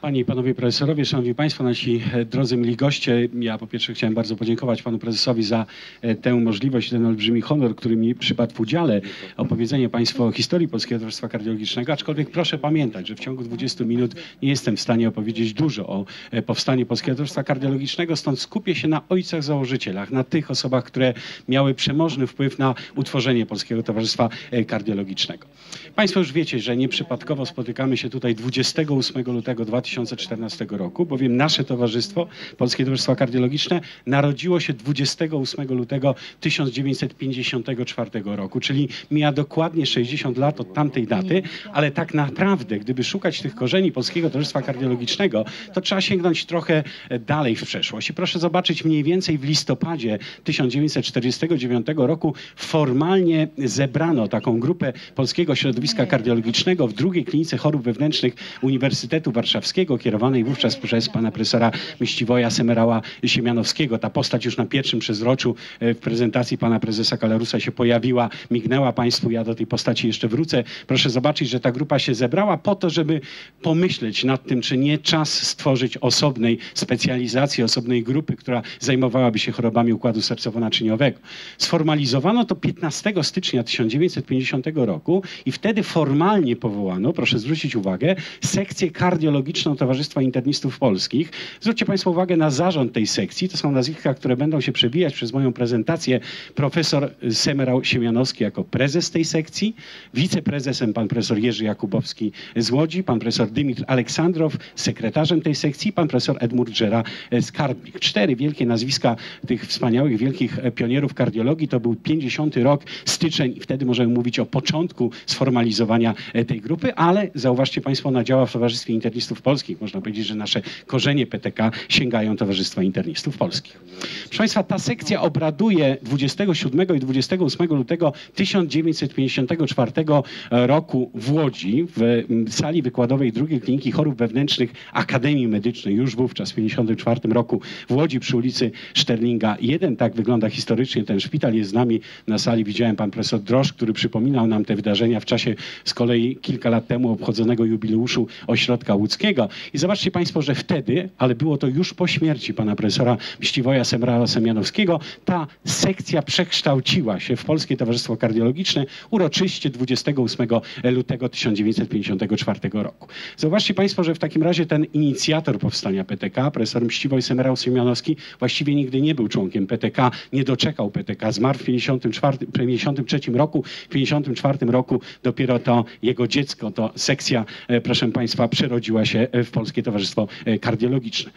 Panie i Panowie Profesorowie, Szanowni Państwo, nasi e, drodzy mili goście, ja po pierwsze chciałem bardzo podziękować Panu Prezesowi za e, tę możliwość, ten olbrzymi honor, który mi przypadł w udziale, opowiedzenie Państwu o historii Polskiego Towarzystwa Kardiologicznego, aczkolwiek proszę pamiętać, że w ciągu 20 minut nie jestem w stanie opowiedzieć dużo o e, powstaniu Polskiego Towarzystwa Kardiologicznego, stąd skupię się na ojcach założycielach, na tych osobach, które miały przemożny wpływ na utworzenie Polskiego Towarzystwa Kardiologicznego. Państwo już wiecie, że nieprzypadkowo spotykamy się tutaj 28 lutego 2000 2014 roku, bowiem nasze towarzystwo, Polskie Towarzystwo Kardiologiczne, narodziło się 28 lutego 1954 roku, czyli mija dokładnie 60 lat od tamtej daty, ale tak naprawdę, gdyby szukać tych korzeni Polskiego Towarzystwa Kardiologicznego, to trzeba sięgnąć trochę dalej w przeszłość. I proszę zobaczyć, mniej więcej w listopadzie 1949 roku formalnie zebrano taką grupę Polskiego Środowiska Kardiologicznego w drugiej klinice chorób wewnętrznych Uniwersytetu Warszawskiego, kierowanej wówczas przez pana profesora Miściwoja Semerała Siemianowskiego. Ta postać już na pierwszym przezroczu e, w prezentacji pana prezesa Kalarusa się pojawiła, mignęła państwu, ja do tej postaci jeszcze wrócę. Proszę zobaczyć, że ta grupa się zebrała po to, żeby pomyśleć nad tym, czy nie czas stworzyć osobnej specjalizacji, osobnej grupy, która zajmowałaby się chorobami układu sercowo-naczyniowego. Sformalizowano to 15 stycznia 1950 roku i wtedy formalnie powołano, proszę zwrócić uwagę, sekcję kardiologiczną Towarzystwa Internistów Polskich. Zwróćcie Państwo uwagę na zarząd tej sekcji. To są nazwiska, które będą się przewijać przez moją prezentację. Profesor Semerał Siemianowski jako prezes tej sekcji, wiceprezesem pan profesor Jerzy Jakubowski z Łodzi, pan profesor Dymitr Aleksandrow, sekretarzem tej sekcji, pan profesor Edmund Żera Skarbnik. Cztery wielkie nazwiska tych wspaniałych, wielkich pionierów kardiologii. To był 50 rok, styczeń i wtedy możemy mówić o początku sformalizowania tej grupy, ale zauważcie Państwo, ona działa w Towarzystwie Internistów Polskich Można powiedzieć, że nasze korzenie PTK sięgają Towarzystwa Internistów Polskich. Proszę Państwa, ta sekcja obraduje 27 i 28 lutego 1954 roku w Łodzi, w sali wykładowej drugiej kliniki chorób wewnętrznych Akademii Medycznej, już wówczas w 1954 roku w Łodzi przy ulicy Szterlinga 1. Tak wygląda historycznie ten szpital. Jest z nami na sali. Widziałem pan profesor Drosz, który przypominał nam te wydarzenia w czasie z kolei kilka lat temu obchodzonego jubileuszu Ośrodka Łódzkiego. I zobaczcie Państwo, że wtedy, ale było to już po śmierci pana profesora Mściwoja Semrala Semianowskiego, ta sekcja przekształciła się w Polskie Towarzystwo Kardiologiczne uroczyście 28 lutego 1954 roku. Zobaczcie Państwo, że w takim razie ten inicjator powstania PTK, profesor Mściwoj Semerał Semianowski, właściwie nigdy nie był członkiem PTK, nie doczekał PTK, zmarł w 1953 roku, w 1954 roku dopiero to jego dziecko, to sekcja, e, proszę Państwa, przerodziła się w Polskie Towarzystwo Kardiologiczne.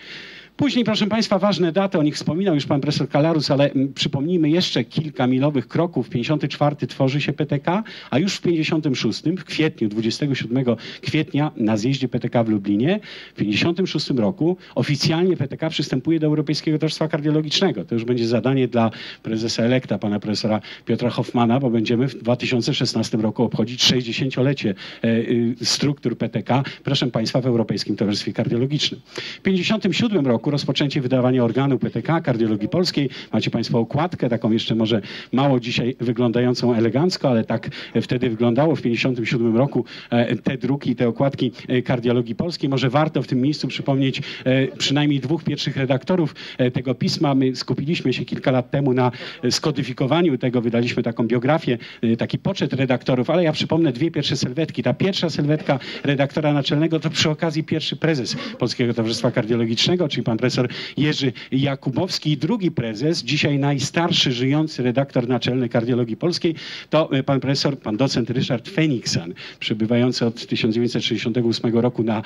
Później, proszę Państwa, ważne daty, o nich wspominał już pan profesor Kalarus, ale mm, przypomnijmy jeszcze kilka milowych kroków. 54 tworzy się PTK, a już w 56, w kwietniu, 27 kwietnia na zjeździe PTK w Lublinie, w 56 roku oficjalnie PTK przystępuje do Europejskiego Towarzystwa Kardiologicznego. To już będzie zadanie dla prezesa elekta, pana profesora Piotra Hoffmana, bo będziemy w 2016 roku obchodzić 60-lecie e, y, struktur PTK, proszę Państwa, w Europejskim Towarzystwie Kardiologicznym. W 57 roku roku rozpoczęcie wydawania organu PTK, kardiologii polskiej. Macie Państwo okładkę, taką jeszcze może mało dzisiaj wyglądającą elegancko, ale tak wtedy wyglądało w 57 roku e, te druki, te okładki e, kardiologii polskiej. Może warto w tym miejscu przypomnieć e, przynajmniej dwóch pierwszych redaktorów tego pisma. My skupiliśmy się kilka lat temu na skodyfikowaniu tego, wydaliśmy taką biografię, taki poczet redaktorów, ale ja przypomnę dwie pierwsze sylwetki. Ta pierwsza sylwetka redaktora naczelnego to przy okazji pierwszy prezes Polskiego Towarzystwa Kardiologicznego, czyli pan pan profesor Jerzy Jakubowski i drugi prezes, dzisiaj najstarszy żyjący redaktor naczelny kardiologii polskiej, to e, pan profesor, pan docent Ryszard Feniksan, przebywający od 1968 roku na e,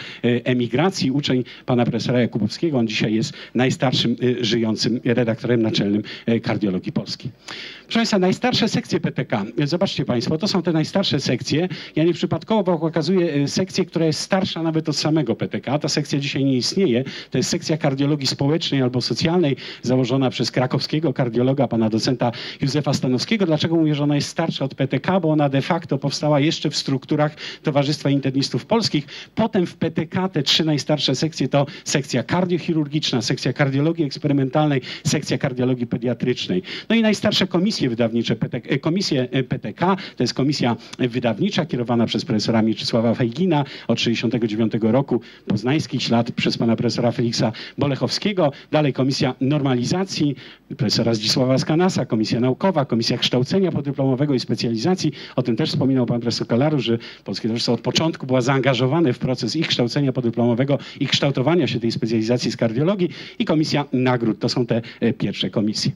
emigracji, uczeń pana profesora Jakubowskiego. On dzisiaj jest najstarszym e, żyjącym redaktorem naczelnym kardiologii polskiej. Proszę Państwa, najstarsze sekcje PTK. Zobaczcie Państwo, to są te najstarsze sekcje. Ja nieprzypadkowo pokazuję sekcję, która jest starsza nawet od samego PTK. Ta sekcja dzisiaj nie istnieje. To jest sekcja kardiologii Kardiologii Społecznej albo Socjalnej, założona przez krakowskiego kardiologa, pana docenta Józefa Stanowskiego. Dlaczego mówię, że ona jest starsza od PTK? Bo ona de facto powstała jeszcze w strukturach Towarzystwa Internistów Polskich. Potem w PTK te trzy najstarsze sekcje to sekcja kardiochirurgiczna, sekcja kardiologii eksperymentalnej, sekcja kardiologii pediatrycznej. No i najstarsze komisje wydawnicze, PTK, komisje PTK, to jest komisja wydawnicza kierowana przez profesora Mieczysława Fejgina od 1969 roku, poznański ślad przez pana profesora Feliksa Bolechowskiego, dalej komisja normalizacji profesora Zdzisława Skanasa, komisja naukowa, komisja kształcenia podyplomowego i specjalizacji, o tym też wspominał pan profesor Kalaru, że Polskie Towarzystwo od początku była zaangażowane w proces ich kształcenia podyplomowego i kształtowania się tej specjalizacji z kardiologii i komisja nagród, to są te e, pierwsze komisje.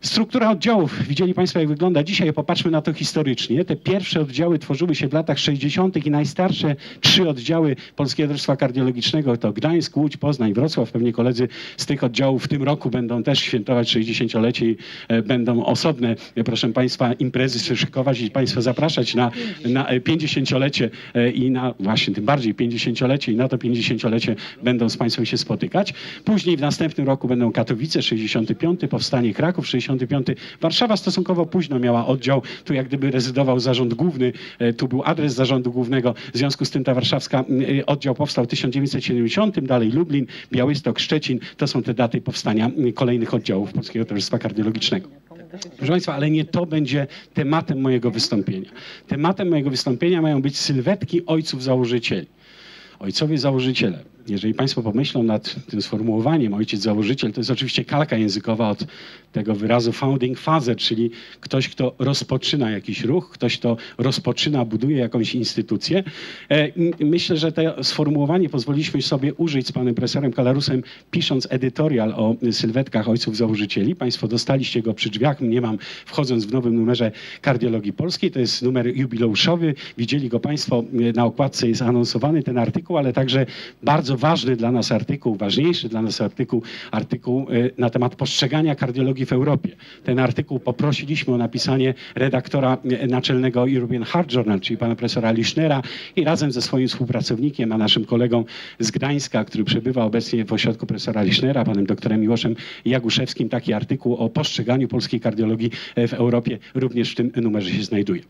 Struktura oddziałów. Widzieli Państwo, jak wygląda dzisiaj. Popatrzmy na to historycznie. Te pierwsze oddziały tworzyły się w latach 60. i najstarsze trzy oddziały Polskiego Towarzystwa Kardiologicznego to Gdańsk, Łódź, Poznań, Wrocław. Pewnie koledzy z tych oddziałów w tym roku będą też świętować 60-lecie i e, będą osobne, e, proszę Państwa, imprezy szykować i Państwa zapraszać na, na 50-lecie e, i na właśnie tym bardziej 50-lecie i na to 50-lecie będą z Państwem się spotykać. Później w następnym roku będą Katowice, 65, powstanie Kraków, 60 Warszawa stosunkowo późno miała oddział, tu jak gdyby rezydował zarząd główny, e, tu był adres zarządu głównego, w związku z tym ta warszawska e, oddział powstał w 1970, dalej Lublin, Białystok, Szczecin, to są te daty powstania kolejnych oddziałów Polskiego Towarzystwa Kardiologicznego. Proszę Państwa, ale nie to będzie tematem mojego wystąpienia. Tematem mojego wystąpienia mają być sylwetki ojców założycieli. Ojcowie założyciele jeżeli Państwo pomyślą nad tym sformułowaniem ojciec założyciel, to jest oczywiście kalka językowa od tego wyrazu founding father, czyli ktoś, kto rozpoczyna jakiś ruch, ktoś, kto rozpoczyna, buduje jakąś instytucję. E, myślę, że to sformułowanie pozwoliliśmy sobie użyć z panem profesorem Kalarusem, pisząc edytorial o sylwetkach ojców założycieli. Państwo dostaliście go przy drzwiach, nie mam, wchodząc w nowym numerze Kardiologii Polskiej. To jest numer jubileuszowy. Widzieli go Państwo, na okładce jest anonsowany ten artykuł, ale także bardzo ważny dla nas artykuł, ważniejszy dla nas artykuł, artykuł e, na temat postrzegania kardiologii w Europie. Ten artykuł poprosiliśmy o napisanie redaktora e, naczelnego European Heart Journal, czyli pana profesora Lischnera i razem ze swoim współpracownikiem, a naszym kolegą z Gdańska, który przebywa obecnie w ośrodku profesora Lischnera, panem doktorem Miłoszem Jaguszewskim, taki artykuł o postrzeganiu polskiej kardiologii e, w Europie również w tym numerze się znajduje.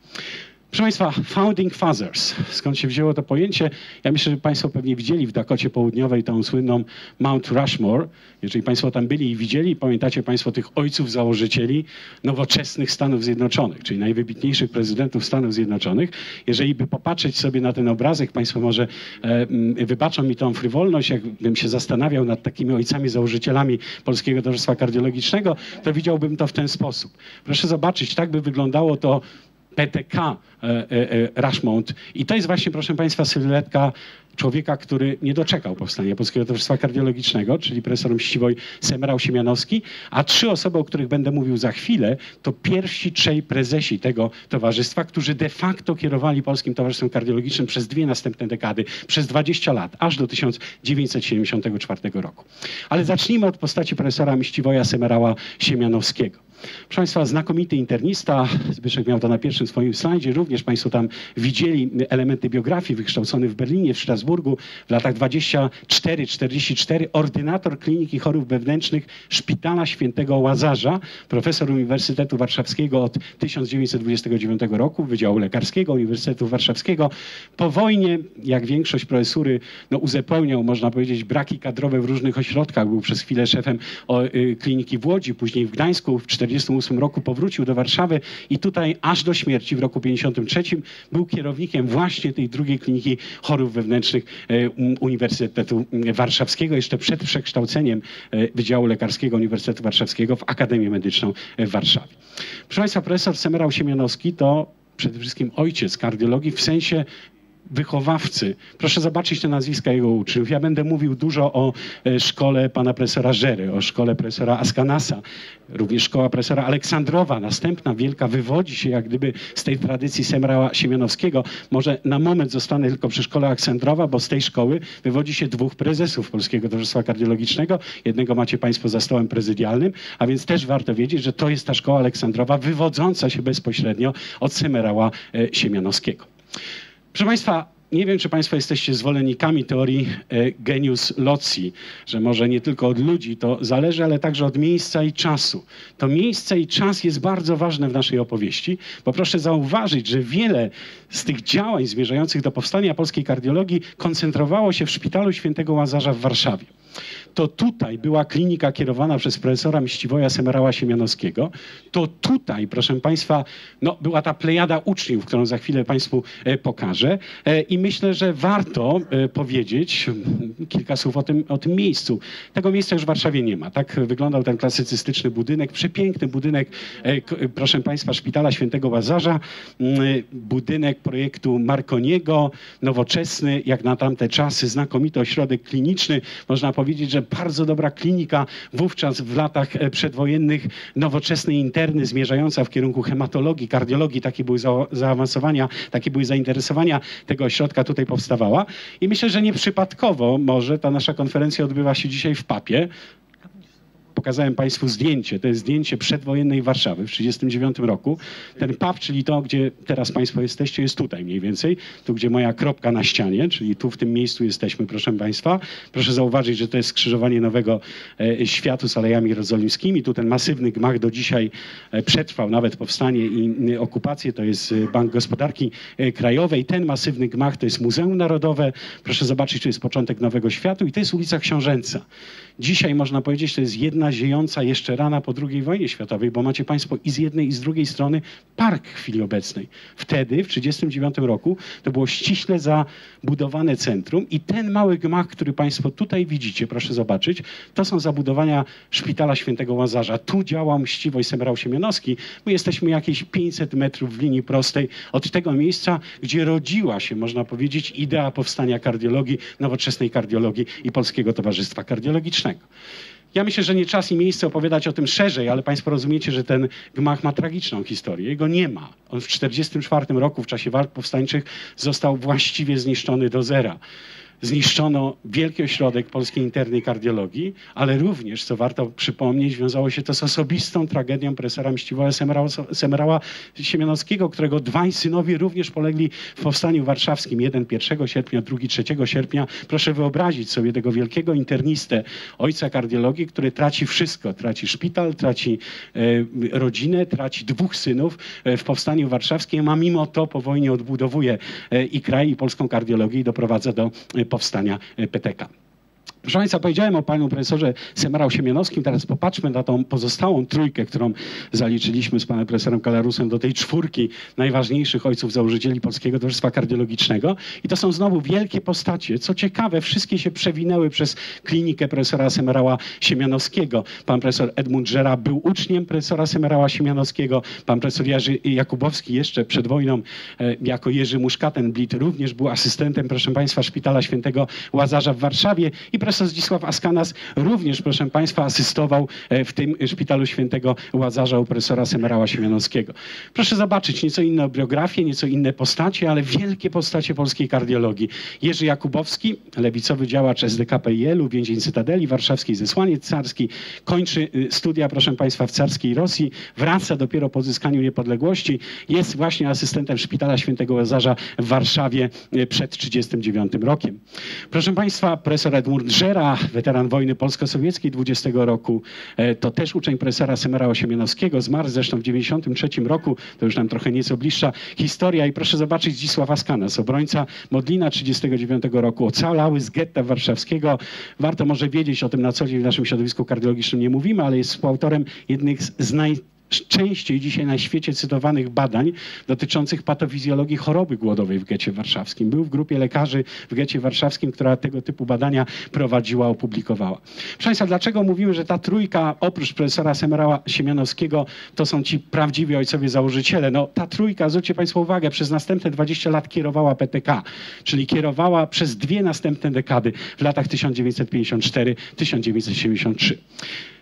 Proszę Państwa, Founding Fathers, skąd się wzięło to pojęcie? Ja myślę, że Państwo pewnie widzieli w Dakocie Południowej tą słynną Mount Rushmore. Jeżeli Państwo tam byli i widzieli, pamiętacie Państwo tych ojców założycieli nowoczesnych Stanów Zjednoczonych, czyli najwybitniejszych prezydentów Stanów Zjednoczonych. Jeżeli by popatrzeć sobie na ten obrazek, Państwo może e, wybaczą mi tą frywolność, jakbym się zastanawiał nad takimi ojcami założycielami Polskiego Towarzystwa Kardiologicznego, to widziałbym to w ten sposób. Proszę zobaczyć, tak by wyglądało to PTK e, e, e, Rashmont. I to jest właśnie, proszę Państwa, sylwetka człowieka, który nie doczekał powstania Polskiego Towarzystwa Kardiologicznego, czyli profesor Mściwoj Semerał-Siemianowski, a trzy osoby, o których będę mówił za chwilę, to pierwsi trzej prezesi tego towarzystwa, którzy de facto kierowali Polskim Towarzystwem Kardiologicznym przez dwie następne dekady, przez 20 lat, aż do 1974 roku. Ale zacznijmy od postaci profesora Mściwoja Semerała-Siemianowskiego. Proszę Państwa, znakomity internista, Zbyszek miał to na pierwszym swoim slajdzie, również Państwo tam widzieli elementy biografii, wykształcony w Berlinie, w Strasburgu w latach 24-44, ordynator Kliniki Chorób Wewnętrznych Szpitala Świętego Łazarza, profesor Uniwersytetu Warszawskiego od 1929 roku, Wydziału Lekarskiego Uniwersytetu Warszawskiego. Po wojnie, jak większość profesury, no, uzupełniał, można powiedzieć, braki kadrowe w różnych ośrodkach. Był przez chwilę szefem o, y, kliniki w Łodzi, później w Gdańsku w 1948 roku powrócił do Warszawy i tutaj aż do śmierci w roku 1953 był kierownikiem właśnie tej drugiej kliniki chorób wewnętrznych e, Uniwersytetu Warszawskiego, jeszcze przed przekształceniem e, Wydziału Lekarskiego Uniwersytetu Warszawskiego w Akademię Medyczną w Warszawie. Proszę Państwa, profesor Semerał Siemianowski to przede wszystkim ojciec kardiologii w sensie wychowawcy. Proszę zobaczyć te nazwiska jego uczniów. Ja będę mówił dużo o e, szkole pana profesora Żery, o szkole profesora Askanasa, również szkoła profesora Aleksandrowa, następna wielka, wywodzi się jak gdyby z tej tradycji Semrała Siemianowskiego. Może na moment zostanę tylko przy szkole Aleksandrowa, bo z tej szkoły wywodzi się dwóch prezesów Polskiego Towarzystwa Kardiologicznego. Jednego macie państwo za stołem prezydialnym, a więc też warto wiedzieć, że to jest ta szkoła Aleksandrowa wywodząca się bezpośrednio od Semerała e, Siemianowskiego. Proszę Państwa, nie wiem, czy Państwo jesteście zwolennikami teorii e, genius loci, że może nie tylko od ludzi to zależy, ale także od miejsca i czasu. To miejsce i czas jest bardzo ważne w naszej opowieści, bo proszę zauważyć, że wiele z tych działań zmierzających do powstania polskiej kardiologii koncentrowało się w szpitalu świętego Łazarza w Warszawie to tutaj była klinika kierowana przez profesora Mściwoja Semerała Siemianowskiego, to tutaj, proszę Państwa, no, była ta plejada uczniów, którą za chwilę Państwu e, pokażę e, i myślę, że warto e, powiedzieć kilka słów o tym, o tym miejscu. Tego miejsca już w Warszawie nie ma. Tak wyglądał ten klasycystyczny budynek, przepiękny budynek, proszę Państwa, Szpitala Świętego Łazarza, budynek projektu Marconiego, nowoczesny, jak na tamte czasy, znakomity ośrodek kliniczny, można powiedzieć, że bardzo dobra klinika wówczas w latach e, przedwojennych, nowoczesnej interny zmierzająca w kierunku hematologii, kardiologii, takie były za zaawansowania, takie były zainteresowania tego ośrodka. Tutaj powstawała. I myślę, że nieprzypadkowo może ta nasza konferencja odbywa się dzisiaj w papie, pokazałem Państwu zdjęcie. To jest zdjęcie przedwojennej Warszawy w 1939 roku. Ten pub, czyli to, gdzie teraz Państwo jesteście, jest tutaj mniej więcej. Tu, gdzie moja kropka na ścianie, czyli tu w tym miejscu jesteśmy, proszę Państwa. Proszę zauważyć, że to jest skrzyżowanie Nowego e, Światu z Alejami Jerozolimskimi. Tu ten masywny gmach do dzisiaj e, przetrwał nawet powstanie i okupację. To jest e, Bank Gospodarki Krajowej. Ten masywny gmach to jest Muzeum Narodowe. Proszę zobaczyć, to jest początek Nowego Światu i to jest ulica Książęca. Dzisiaj można powiedzieć, to jest jedna ziejąca jeszcze rana po II wojnie światowej, bo macie Państwo i z jednej i z drugiej strony park w chwili obecnej. Wtedy, w 1939 roku, to było ściśle zabudowane centrum i ten mały gmach, który Państwo tutaj widzicie, proszę zobaczyć, to są zabudowania Szpitala Świętego Łazarza. Tu działa mściwość Semrał Siemianowski. My jesteśmy jakieś 500 metrów w linii prostej od tego miejsca, gdzie rodziła się, można powiedzieć, idea powstania kardiologii, nowoczesnej kardiologii i Polskiego Towarzystwa Kardiologicznego. Ja myślę, że nie czas i miejsce opowiadać o tym szerzej, ale Państwo rozumiecie, że ten gmach ma tragiczną historię. Jego nie ma. On w 1944 roku, w czasie walk powstańczych, został właściwie zniszczony do zera zniszczono wielki ośrodek polskiej internej kardiologii, ale również, co warto przypomnieć, wiązało się to z osobistą tragedią profesora Mściwoja Semerała Siemianowskiego, którego dwaj synowie również polegli w powstaniu warszawskim. Jeden 1 sierpnia, drugi 3 sierpnia. Proszę wyobrazić sobie tego wielkiego internistę, ojca kardiologii, który traci wszystko. Traci szpital, traci e, rodzinę, traci dwóch synów e, w powstaniu warszawskim, a mimo to po wojnie odbudowuje e, i kraj, i polską kardiologię i doprowadza do e, powstania e, PTK. Proszę Państwa, powiedziałem o panu profesorze Semerał Siemianowskim. Teraz popatrzmy na tą pozostałą trójkę, którą zaliczyliśmy z panem profesorem Kalarusem do tej czwórki najważniejszych ojców założycieli Polskiego Towarzystwa Kardiologicznego. I to są znowu wielkie postacie. Co ciekawe, wszystkie się przewinęły przez klinikę profesora Semerała Siemianowskiego. Pan profesor Edmund Żera był uczniem profesora Semerała Siemianowskiego. Pan profesor Jerzy Jakubowski jeszcze przed wojną e, jako Jerzy Muszkaten-Blit również był asystentem, proszę Państwa, Szpitala Świętego Łazarza w Warszawie i profesor Zdzisław Askanas również, proszę Państwa, asystował e, w tym szpitalu świętego Łazarza u profesora Semerała Siemianowskiego. Proszę zobaczyć nieco inne biografie, nieco inne postacie, ale wielkie postacie polskiej kardiologii. Jerzy Jakubowski, lewicowy działacz SDKPIL-u, więzień Cytadeli Warszawskiej, zesłaniec carski, kończy y, studia, proszę Państwa, w carskiej Rosji, wraca dopiero po uzyskaniu niepodległości, jest właśnie asystentem szpitala świętego Łazarza w Warszawie y, przed 1939 rokiem. Proszę Państwa, profesor Edmund Żera, weteran wojny polsko-sowieckiej 20 roku, e, to też uczeń profesora Semera Osiemianowskiego, zmarł zresztą w 93 roku, to już nam trochę nieco bliższa historia i proszę zobaczyć Zdzisława Skanas, obrońca Modlina 39 roku, ocalały z getta warszawskiego. Warto może wiedzieć o tym na co dzień w naszym środowisku kardiologicznym nie mówimy, ale jest współautorem jednych z naj częściej dzisiaj na świecie cytowanych badań dotyczących patofizjologii choroby głodowej w getcie warszawskim. Był w grupie lekarzy w getcie warszawskim, która tego typu badania prowadziła, opublikowała. Proszę Państwa, dlaczego mówimy, że ta trójka oprócz profesora Semerała Siemianowskiego to są ci prawdziwi ojcowie założyciele? No ta trójka, zwróćcie Państwo uwagę, przez następne 20 lat kierowała PTK, czyli kierowała przez dwie następne dekady w latach 1954-1973.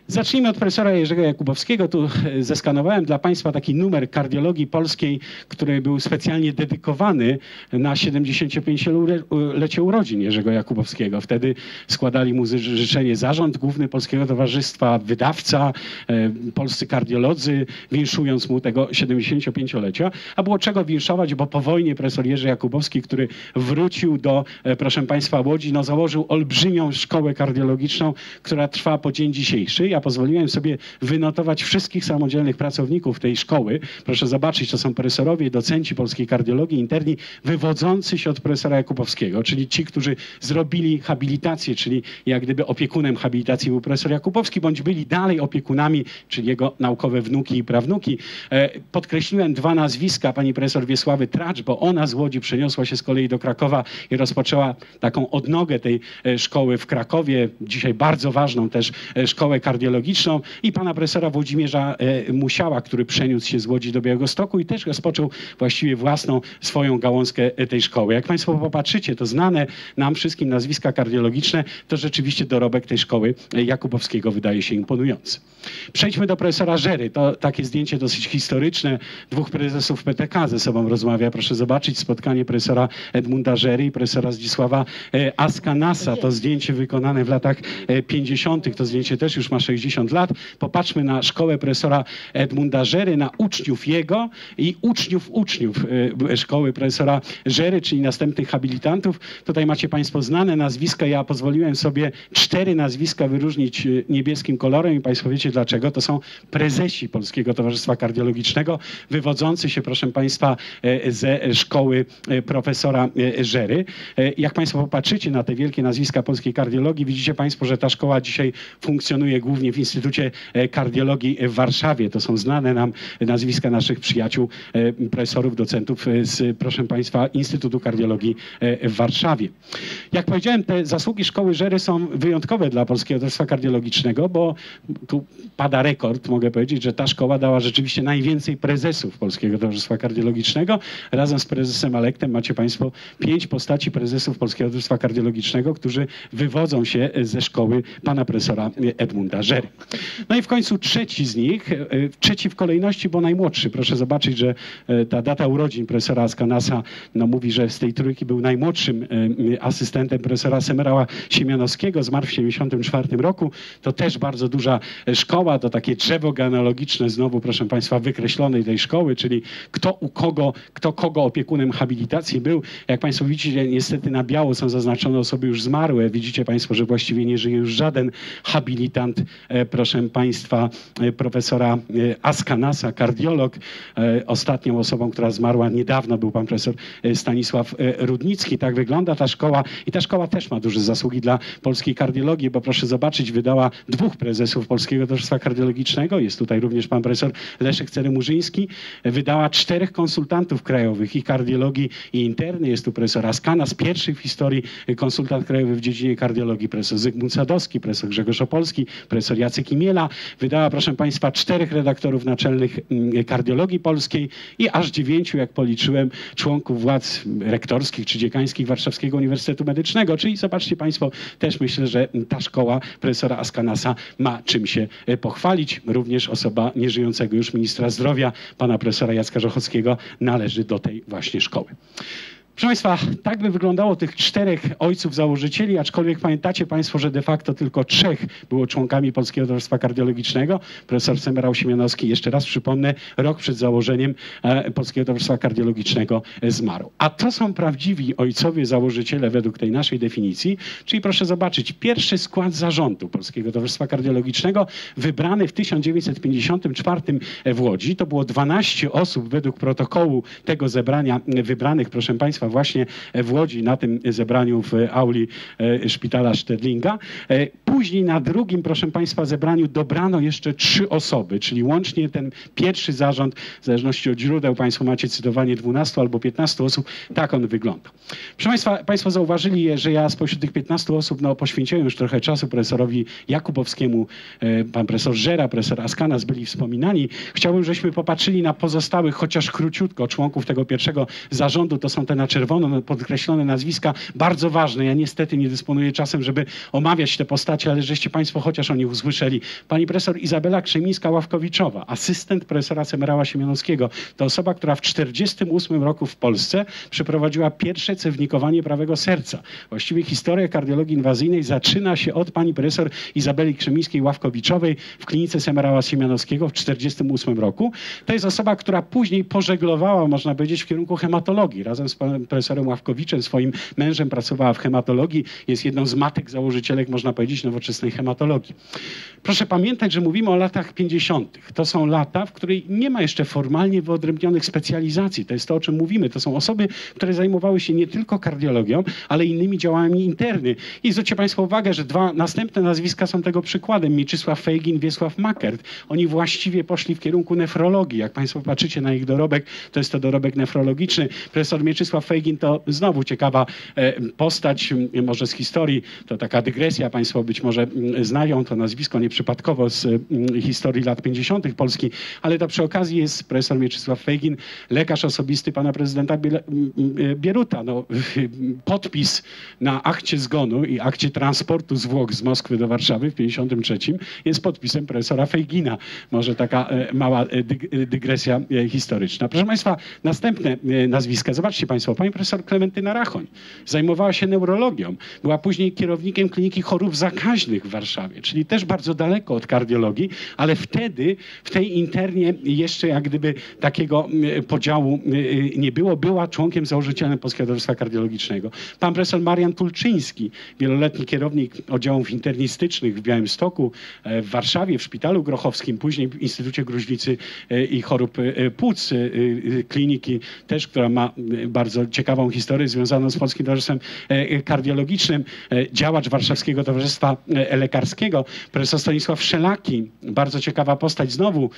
Zacznijmy od profesora Jerzego Jakubowskiego. Tu e, zeskanowałem dla Państwa taki numer kardiologii polskiej, który był specjalnie dedykowany na 75-lecie urodzin Jerzego Jakubowskiego. Wtedy składali mu życzenie zarząd główny Polskiego Towarzystwa, wydawca, e, polscy kardiolodzy, winszując mu tego 75-lecia. A było czego winszować, bo po wojnie profesor Jerzy Jakubowski, który wrócił do, e, proszę Państwa, Łodzi, no założył olbrzymią szkołę kardiologiczną, która trwa po dzień dzisiejszy ja pozwoliłem sobie wynotować wszystkich samodzielnych pracowników tej szkoły. Proszę zobaczyć, to są profesorowie, docenci polskiej kardiologii, interni, wywodzący się od profesora Jakubowskiego, czyli ci, którzy zrobili habilitację, czyli jak gdyby opiekunem habilitacji był profesor Jakubowski, bądź byli dalej opiekunami, czyli jego naukowe wnuki i prawnuki. E, podkreśliłem dwa nazwiska pani profesor Wiesławy Tracz, bo ona z Łodzi przeniosła się z kolei do Krakowa i rozpoczęła taką odnogę tej e, szkoły w Krakowie, dzisiaj bardzo ważną też e, szkołę kardiologii radiologiczną i pana profesora Włodzimierza e, Musiała, który przeniósł się z Łodzi do Białegostoku i też rozpoczął właściwie własną swoją gałązkę e, tej szkoły. Jak państwo popatrzycie, to znane nam wszystkim nazwiska kardiologiczne, to rzeczywiście dorobek tej szkoły e, Jakubowskiego wydaje się imponujący. Przejdźmy do profesora Żery. To takie zdjęcie dosyć historyczne. Dwóch prezesów PTK ze sobą rozmawia. Proszę zobaczyć spotkanie profesora Edmunda Żery i profesora Zdzisława Askanasa. To zdjęcie wykonane w latach 50. To zdjęcie też już ma 60 lat. Popatrzmy na szkołę profesora Edmunda Żery, na uczniów jego i uczniów uczniów e, szkoły profesora Żery, czyli następnych habilitantów. Tutaj macie Państwo znane nazwiska. Ja pozwoliłem sobie cztery nazwiska wyróżnić e, niebieskim kolorem i Państwo wiecie dlaczego. To są prezesi Polskiego Towarzystwa Kardiologicznego, wywodzący się, proszę Państwa, e, ze szkoły profesora Żery. Jak Państwo popatrzycie na te wielkie nazwiska polskiej kardiologii, widzicie Państwo, że ta szkoła dzisiaj funkcjonuje głównie w Instytucie e, Kardiologii w Warszawie. To są znane nam nazwiska naszych przyjaciół, e, profesorów, docentów e, z, proszę Państwa, Instytutu Kardiologii w Warszawie. Jak powiedziałem, te zasługi Szkoły Żery są wyjątkowe dla Polskiego Towarzystwa Kardiologicznego, bo tu pada rekord, mogę powiedzieć, że ta szkoła dała rzeczywiście najwięcej prezesów Polskiego Towarzystwa Kardiologicznego. Razem z prezesem Alektem macie Państwo pięć postaci prezesów Polskiego Towarzystwa Kardiologicznego, którzy wywodzą się ze szkoły pana profesora Edmunda Żery. No i w końcu trzeci z nich, e, trzeci w kolejności, bo najmłodszy. Proszę zobaczyć, że e, ta data urodzin profesora Askanasa no, mówi, że z tej trójki był najmłodszym e, asystentem profesora Semerała Siemianowskiego, zmarł w 1974 roku. To też bardzo duża szkoła, to takie drzewo genealogiczne znowu, proszę Państwa, wykreślonej tej szkoły, czyli kto u kogo, kto kogo opiekunem habilitacji był. Jak Państwo widzicie, niestety na biało są zaznaczone osoby już zmarłe. Widzicie Państwo, że właściwie nie żyje już żaden habilitant E, proszę Państwa, e, profesora e, Askanasa, kardiolog. Ostatnią osobą, która zmarła niedawno był pan profesor Stanisław Rudnicki. Tak wygląda ta szkoła i ta szkoła też ma duże zasługi dla polskiej kardiologii, bo proszę zobaczyć, wydała dwóch prezesów Polskiego Towarzystwa Kardiologicznego. Jest tutaj również pan profesor Leszek Ceremurzyński. Wydała czterech konsultantów krajowych i kardiologii i interny. Jest tu profesor Askanas, pierwszy w historii konsultant krajowy w dziedzinie kardiologii, profesor Zygmunt Sadowski, profesor Grzegorz Opolski, profesor profesor Jacek Imiela, wydała, proszę Państwa, czterech redaktorów naczelnych mm, kardiologii polskiej i aż dziewięciu, jak policzyłem, członków władz rektorskich czy dziekańskich Warszawskiego Uniwersytetu Medycznego. Czyli zobaczcie Państwo, też myślę, że ta szkoła profesora Askanasa ma czym się e, pochwalić. Również osoba nieżyjącego już ministra zdrowia, pana profesora Jacka Żochowskiego, należy do tej właśnie szkoły. Proszę Państwa, tak by wyglądało tych czterech ojców założycieli, aczkolwiek pamiętacie Państwo, że de facto tylko trzech było członkami Polskiego Towarzystwa Kardiologicznego. Profesor Semerał Siemianowski, jeszcze raz przypomnę, rok przed założeniem e, Polskiego Towarzystwa Kardiologicznego zmarł. A to są prawdziwi ojcowie założyciele według tej naszej definicji, czyli proszę zobaczyć, pierwszy skład zarządu Polskiego Towarzystwa Kardiologicznego wybrany w 1954 w Łodzi. To było 12 osób według protokołu tego zebrania wybranych, proszę Państwa, właśnie w Łodzi na tym zebraniu w auli e, szpitala Stedlinga. E, później na drugim, proszę Państwa, zebraniu dobrano jeszcze trzy osoby, czyli łącznie ten pierwszy zarząd, w zależności od źródeł, Państwo macie cytowanie 12 albo 15 osób, tak on wygląda. Proszę Państwa, Państwo zauważyli, że ja spośród tych 15 osób no, poświęciłem już trochę czasu profesorowi Jakubowskiemu, e, pan profesor Żera, profesor Askanas byli wspominani. Chciałbym, żebyśmy popatrzyli na pozostałych, chociaż króciutko, członków tego pierwszego zarządu. To są te naczelne czerwono podkreślone nazwiska, bardzo ważne. Ja niestety nie dysponuję czasem, żeby omawiać te postacie, ale żeście Państwo chociaż o nich usłyszeli. Pani profesor Izabela Krzemińska-Ławkowiczowa, asystent profesora Semerała Siemianowskiego. To osoba, która w 1948 roku w Polsce przeprowadziła pierwsze cewnikowanie prawego serca. Właściwie historia kardiologii inwazyjnej zaczyna się od pani profesor Izabeli Krzemińskiej-Ławkowiczowej w klinice Semerała Siemianowskiego w 1948 roku. To jest osoba, która później pożeglowała, można powiedzieć, w kierunku hematologii. Razem z panem profesorem Ławkowiczem, swoim mężem, pracowała w hematologii. Jest jedną z matek założycielek, można powiedzieć, nowoczesnej hematologii. Proszę pamiętać, że mówimy o latach 50. To są lata, w której nie ma jeszcze formalnie wyodrębnionych specjalizacji. To jest to, o czym mówimy. To są osoby, które zajmowały się nie tylko kardiologią, ale innymi działaniami interny. I zwróćcie Państwo uwagę, że dwa następne nazwiska są tego przykładem. Mieczysław Fejgin, Wiesław Makert. Oni właściwie poszli w kierunku nefrologii. Jak Państwo patrzycie na ich dorobek, to jest to dorobek nefrologiczny. Profesor Mieczysław Fejgin to znowu ciekawa e, postać, może z historii. To taka dygresja. Państwo być może znają to nazwisko nieprzypadkowo z historii lat 50. Polski, ale to przy okazji jest profesor Mieczysław Fejgin, lekarz osobisty pana prezydenta Bieruta. No, podpis na akcie zgonu i akcie transportu zwłok z Moskwy do Warszawy w 1953 jest podpisem profesora Fejgina. Może taka e, mała e, e, dygresja historyczna. Proszę Państwa, następne nazwiska. Zobaczcie Państwo, pani profesor Klementyna Rachoń zajmowała się neurologią. Była później kierownikiem kliniki chorób zakaźnych w Warszawie, czyli też bardzo daleko od kardiologii, ale wtedy w tej internie jeszcze jak gdyby takiego podziału nie było. Była członkiem założycielem Polskiego Towarzystwa Kardiologicznego. Pan profesor Marian Tulczyński, wieloletni kierownik oddziałów internistycznych w Białymstoku, e, w Warszawie, w Szpitalu Grochowskim, później w Instytucie Gruźlicy e, i Chorób e, Płuc, kliniki też, która ma bardzo ciekawą historię związaną z Polskim Towarzystwem Kardiologicznym, działacz Warszawskiego Towarzystwa Lekarskiego, profesor Stanisław Szelaki, bardzo ciekawa postać znowu,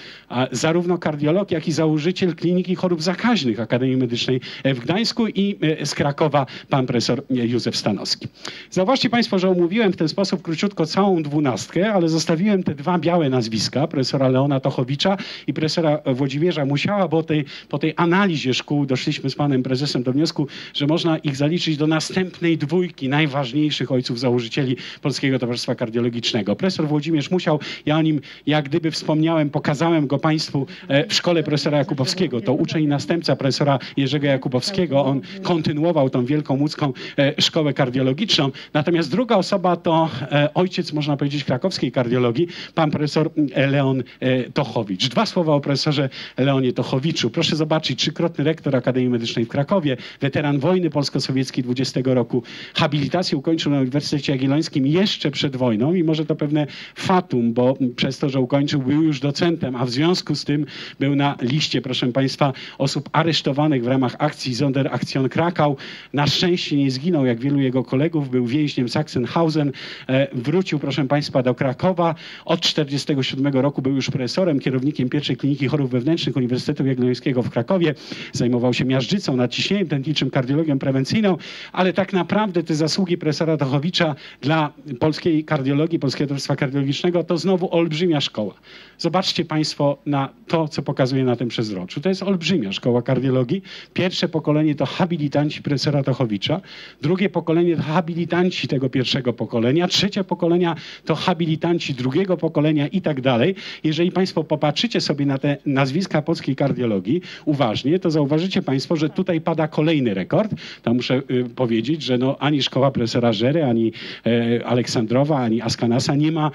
zarówno kardiolog, jak i założyciel Kliniki Chorób Zakaźnych Akademii Medycznej w Gdańsku i z Krakowa pan profesor Józef Stanowski. Zauważcie Państwo, że omówiłem w ten sposób króciutko całą dwunastkę, ale zostawiłem te dwa białe nazwiska, profesora Leona Tochowicza i profesora Włodzimierza Musiała, bo tej, po tej analizie szkół doszliśmy z panem prezesem do wniosku, że można ich zaliczyć do następnej dwójki najważniejszych ojców założycieli Polskiego Towarzystwa Kardiologicznego. Profesor Włodzimierz Musiał, ja o nim jak gdyby wspomniałem, pokazałem go państwu e, w szkole profesora Jakubowskiego. To uczeń następca profesora Jerzego Jakubowskiego. On kontynuował tą wielką łódzką e, szkołę kardiologiczną. Natomiast druga osoba to e, ojciec, można powiedzieć, krakowskiej kardiologii, pan profesor Leon Tochowicz. Dwa słowa o profesorze Leonie Tochowiczu. Proszę zobaczyć, trzykrotny rektor Akademii Medycznej w Krakowie, weteran wojny polsko-sowieckiej 20 roku. Habilitację ukończył na Uniwersytecie Jagiellońskim jeszcze przed wojną i może to pewne fatum, bo przez to, że ukończył, był już docentem, a w związku z tym był na liście, proszę Państwa, osób aresztowanych w ramach akcji Sonderaktion Krakau. Na szczęście nie zginął, jak wielu jego kolegów, był więźniem Sachsenhausen. E, wrócił, proszę Państwa, do Krakowa. Od 1947 roku był już profesorem, kierownikiem pierwszej kliniki chorób wewnętrznych Uniwersytetu Jagiellońskiego w Krakowie. Zajmował się miażdżycą, nadciśnieniem tętniczym, kardiologią prewencyjną, ale tak naprawdę te zasługi profesora Tochowicza dla polskiej kardiologii, Polskiego Towarzystwa Kardiologicznego to znowu olbrzymia szkoła. Zobaczcie Państwo na to, co pokazuje na tym przezroczu. To jest olbrzymia szkoła kardiologii. Pierwsze pokolenie to habilitanci profesora Tochowicza. Drugie pokolenie to habilitanci tego pierwszego pokolenia. Trzecie pokolenia to habilitanci drugiego pokolenia i tak dalej. Jeżeli Państwo popatrzycie sobie na te nazwiska polskiej kardiologii uważnie, to zauważycie Państwo, że tutaj pada kolejny rekord. To muszę y, powiedzieć, że no, ani szkoła profesora Żery, ani e, Aleksandrowa, ani Askanasa nie ma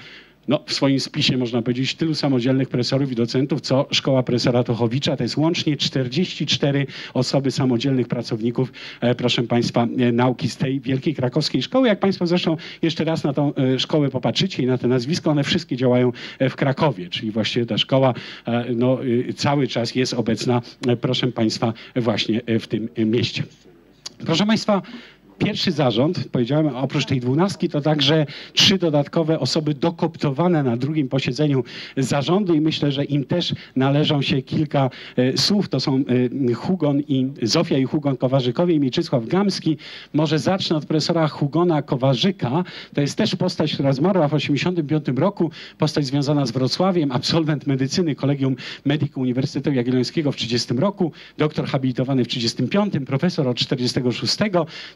no, w swoim spisie można powiedzieć tylu samodzielnych profesorów i docentów, co szkoła profesora Tochowicza. To jest łącznie 44 osoby samodzielnych pracowników, e, proszę Państwa, e, nauki z tej wielkiej krakowskiej szkoły. Jak Państwo zresztą jeszcze raz na tą e, szkołę popatrzycie i na te nazwiska, one wszystkie działają w Krakowie, czyli właściwie ta szkoła no, cały czas jest obecna, proszę Państwa, właśnie w tym mieście. Proszę Państwa, pierwszy zarząd, powiedziałem, oprócz tej dwunastki, to także trzy dodatkowe osoby dokoptowane na drugim posiedzeniu zarządu i myślę, że im też należą się kilka e, słów. To są e, Hugon i Zofia i Hugon Kowarzykowie i Mieczysław Gamski. Może zacznę od profesora Hugona Kowarzyka. To jest też postać, która zmarła w 1985 roku, postać związana z Wrocławiem, absolwent medycyny Kolegium Medikum Uniwersytetu Jagiellońskiego w 30 roku, doktor habilitowany w 35, profesor od 46,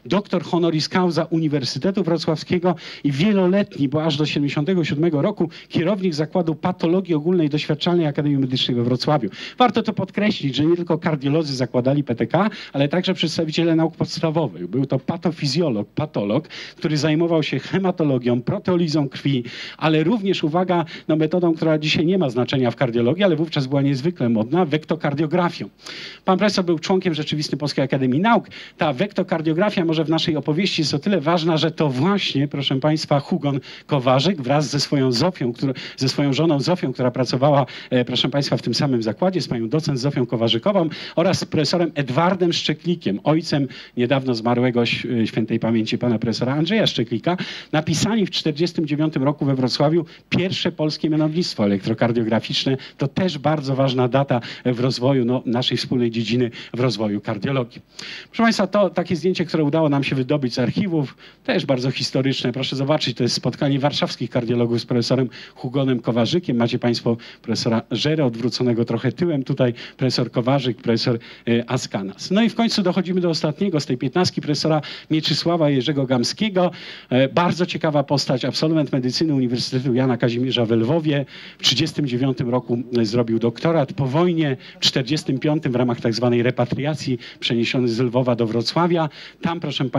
doktor honoris causa Uniwersytetu Wrocławskiego i wieloletni, bo aż do 77 roku, kierownik Zakładu Patologii Ogólnej Doświadczalnej Akademii Medycznej we Wrocławiu. Warto to podkreślić, że nie tylko kardiolodzy zakładali PTK, ale także przedstawiciele nauk podstawowych. Był to patofizjolog, patolog, który zajmował się hematologią, proteolizą krwi, ale również, uwaga, no metodą, która dzisiaj nie ma znaczenia w kardiologii, ale wówczas była niezwykle modna, wektokardiografią. Pan profesor był członkiem rzeczywistym Polskiej Akademii Nauk. Ta wektokardiografia może w naszej opowieści jest o tyle ważna, że to właśnie, proszę Państwa, Hugon Kowarzyk wraz ze swoją Zofią, ze swoją żoną Zofią, która pracowała, e, proszę Państwa, w tym samym zakładzie, z panią docent Zofią Kowarzykową oraz z profesorem Edwardem Szczeklikiem, ojcem niedawno zmarłego e, świętej pamięci pana profesora Andrzeja Szczeklika, napisali w 1949 roku we Wrocławiu pierwsze polskie mianownictwo elektrokardiograficzne. To też bardzo ważna data w rozwoju no, naszej wspólnej dziedziny w rozwoju kardiologii. Proszę Państwa, to takie zdjęcie, które udało nam się wydobyć z archiwów, też bardzo historyczne. Proszę zobaczyć, to jest spotkanie warszawskich kardiologów z profesorem Hugonem Kowarzykiem. Macie Państwo profesora Żerę, odwróconego trochę tyłem, tutaj profesor Kowarzyk, profesor e, Askanas. No i w końcu dochodzimy do ostatniego z tej piętnastki, profesora Mieczysława Jerzego Gamskiego. E, bardzo ciekawa postać, absolwent medycyny Uniwersytetu Jana Kazimierza w Lwowie. W 1939 roku zrobił doktorat. Po wojnie w 1945 w ramach tak zwanej repatriacji przeniesiony z Lwowa do Wrocławia. Tam, proszę Państwa,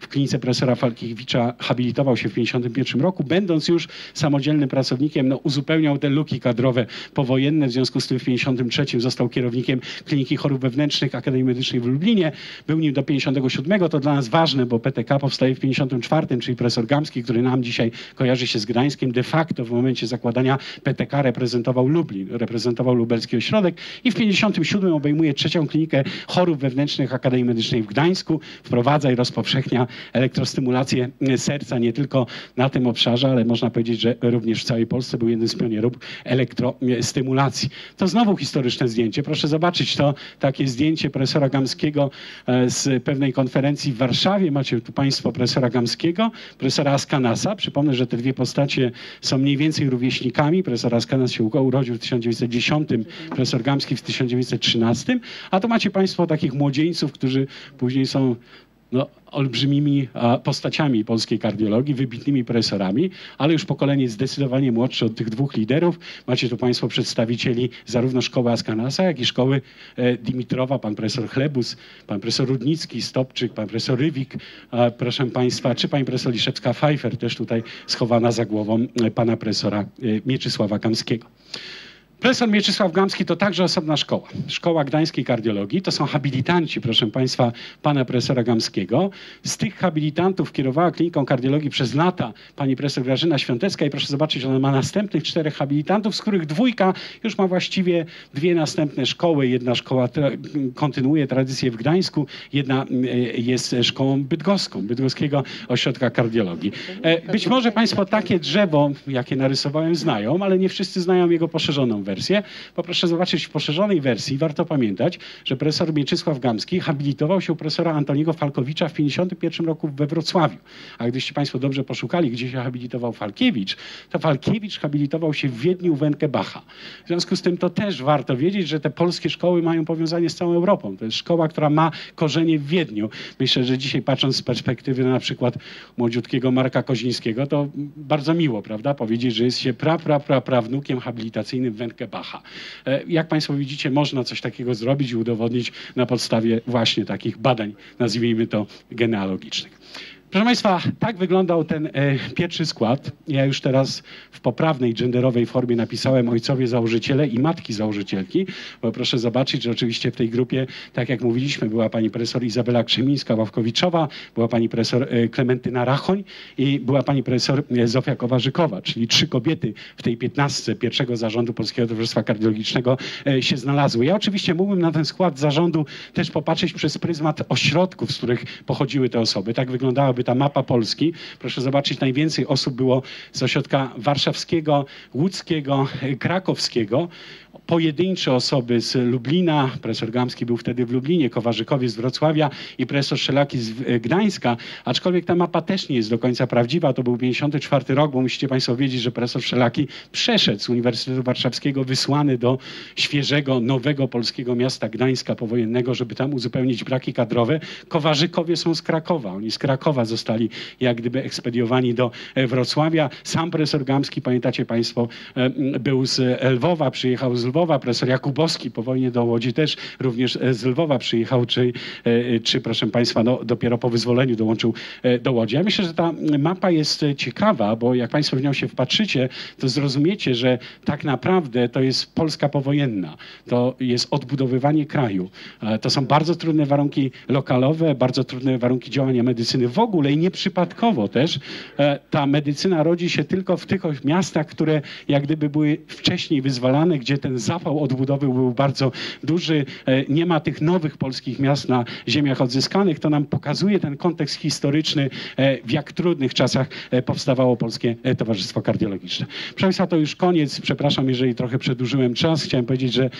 w klinice profesora Falkiewicza habilitował się w 1951 roku. Będąc już samodzielnym pracownikiem, no, uzupełniał te luki kadrowe powojenne. W związku z tym w 1953 został kierownikiem Kliniki Chorób Wewnętrznych Akademii Medycznej w Lublinie. Był nim do 1957. To dla nas ważne, bo PTK powstaje w 1954, czyli profesor Gamski, który nam dzisiaj kojarzy się z Gdańskiem, de facto w momencie zakładania PTK reprezentował Lublin, reprezentował lubelski ośrodek i w 1957 obejmuje trzecią klinikę chorób wewnętrznych Akademii Medycznej w Gdańsku. Wprowadza i rozpowszechnia elektrostymulację serca nie tylko na tym obszarze, ale można powiedzieć, że również w całej Polsce był jednym z pionierów elektrostymulacji. To znowu historyczne zdjęcie. Proszę zobaczyć to takie zdjęcie profesora Gamskiego e, z pewnej konferencji w Warszawie. Macie tu Państwo profesora Gamskiego, profesora Askanasa. Przypomnę, że te dwie postacie są mniej więcej rówieśnikami. Profesor Askanas się urodził w 1910, profesor Gamski w 1913. A to macie Państwo takich młodzieńców, którzy później są no, olbrzymimi postaciami polskiej kardiologii, wybitnymi profesorami, ale już pokolenie zdecydowanie młodsze od tych dwóch liderów. Macie tu Państwo przedstawicieli zarówno szkoły Askanasa, jak i szkoły e, Dimitrowa, pan profesor Chlebus, pan profesor Rudnicki, Stopczyk, pan profesor Rywik, proszę Państwa, czy pani profesor Liszewska-Pfeiffer, też tutaj schowana za głową e, pana profesora e, Mieczysława Kamskiego. Profesor Mieczysław Gamski to także osobna szkoła. Szkoła Gdańskiej Kardiologii. To są habilitanci, proszę Państwa, pana profesora Gamskiego. Z tych habilitantów kierowała kliniką kardiologii przez lata pani profesor Grażyna Świątecka i proszę zobaczyć, ona ma następnych czterech habilitantów, z których dwójka już ma właściwie dwie następne szkoły. Jedna szkoła kontynuuje tradycję w Gdańsku, jedna e, jest szkołą bydgoską, Bydgoskiego Ośrodka Kardiologii. E, być może Państwo takie drzewo, jakie narysowałem, znają, ale nie wszyscy znają jego poszerzoną wersję wersję. Poproszę zobaczyć w poszerzonej wersji. Warto pamiętać, że profesor Mieczysław Gamski habilitował się u profesora Antoniego Falkowicza w 1951 roku we Wrocławiu. A gdyście Państwo dobrze poszukali, gdzie się habilitował Falkiewicz, to Falkiewicz habilitował się w Wiedniu Wenke Bacha. W związku z tym to też warto wiedzieć, że te polskie szkoły mają powiązanie z całą Europą. To jest szkoła, która ma korzenie w Wiedniu. Myślę, że dzisiaj patrząc z perspektywy na przykład młodziutkiego Marka Kozińskiego, to bardzo miło, prawda, powiedzieć, że jest się pra, pra, pra, prawnukiem habilitacyjnym Wenke Bacha. E, jak Państwo widzicie, można coś takiego zrobić i udowodnić na podstawie właśnie takich badań, nazwijmy to genealogicznych. Proszę Państwa, tak wyglądał ten e, pierwszy skład. Ja już teraz w poprawnej, genderowej formie napisałem ojcowie założyciele i matki założycielki, bo proszę zobaczyć, że oczywiście w tej grupie, tak jak mówiliśmy, była pani profesor Izabela Krzemińska-Wawkowiczowa, była pani profesor e, Klementyna Rachoń i była pani profesor e, Zofia Kowarzykowa, czyli trzy kobiety w tej piętnastce pierwszego zarządu Polskiego Towarzystwa Kardiologicznego e, się znalazły. Ja oczywiście mógłbym na ten skład zarządu też popatrzeć przez pryzmat ośrodków, z których pochodziły te osoby. Tak wyglądałaby ta mapa Polski. Proszę zobaczyć, najwięcej osób było z ośrodka warszawskiego, łódzkiego, krakowskiego. Pojedyncze osoby z Lublina, profesor Gamski był wtedy w Lublinie, Kowarzykowie z Wrocławia i profesor Szelaki z e, Gdańska, aczkolwiek ta mapa też nie jest do końca prawdziwa. To był 54 rok, bo musicie Państwo wiedzieć, że profesor Szelaki przeszedł z Uniwersytetu Warszawskiego wysłany do świeżego, nowego polskiego miasta Gdańska powojennego, żeby tam uzupełnić braki kadrowe. Kowarzykowie są z Krakowa. Oni z Krakowa zostali jak gdyby ekspediowani do e, Wrocławia. Sam profesor Gamski, pamiętacie Państwo, e, był z Lwowa, przyjechał z Lwowa. Profesor Jakubowski po wojnie do Łodzi też również e, z Lwowa przyjechał, czy, czy proszę Państwa, no, dopiero po wyzwoleniu dołączył do Łodzi. Ja myślę, że ta mapa jest ciekawa, bo jak Państwo w nią się wpatrzycie, to zrozumiecie, że tak naprawdę to jest Polska powojenna. To jest odbudowywanie kraju. To są bardzo trudne warunki lokalowe, bardzo trudne warunki działania medycyny w ogóle i nieprzypadkowo też e, ta medycyna rodzi się tylko w tych miastach, które jak gdyby były wcześniej wyzwalane, gdzie ten zapał odbudowy był bardzo duży. E, nie ma tych nowych polskich miast na ziemiach odzyskanych. To nam pokazuje ten kontekst historyczny, e, w jak trudnych czasach powstawało Polskie Towarzystwo Kardiologiczne. Proszę Państwa, to już koniec. Przepraszam, jeżeli trochę przedłużyłem czas. Chciałem powiedzieć, że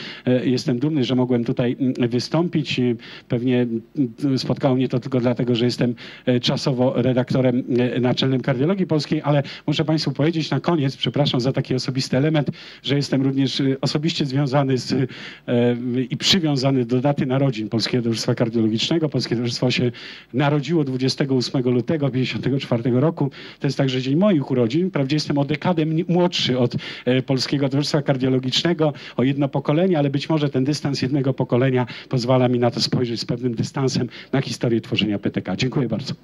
jestem dumny, że mogłem tutaj mm, wystąpić. Pewnie mm, spotkało mnie to tylko dlatego, że jestem czasowo redaktorem e, naczelnym kardiologii polskiej, ale muszę Państwu powiedzieć na koniec, przepraszam za taki osobisty element, że jestem również e, osobiście związany z, e, i przywiązany do daty narodzin Polskiego Towarzystwa Kardiologicznego. Polskie Towarzystwo się narodziło 28 lutego 1954 roku. To jest także dzień moich urodzin. Wprawdzie jestem o dekadę młodszy od Polskiego Towarzystwa Kardiologicznego, o jedno pokolenie, ale być może ten dystans jednego pokolenia pozwala mi na to spojrzeć z pewnym dystansem na historię tworzenia PTK. Dziękuję bardzo.